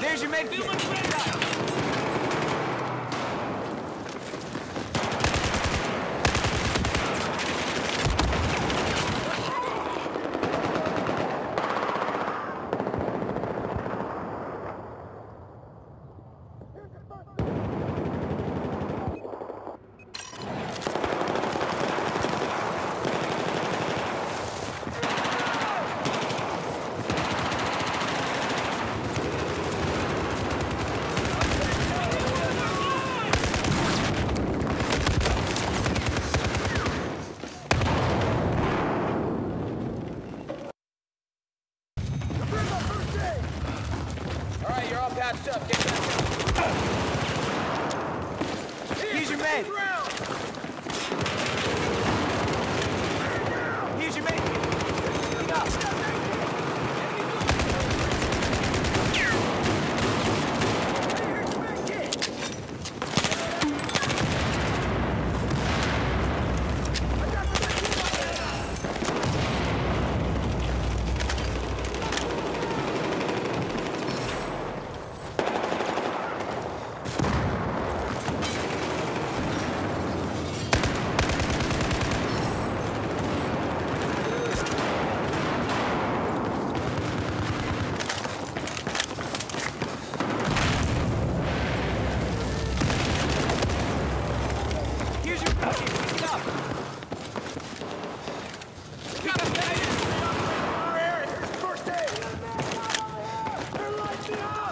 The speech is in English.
There's your med patched up. Get back. Here's your med. Fire!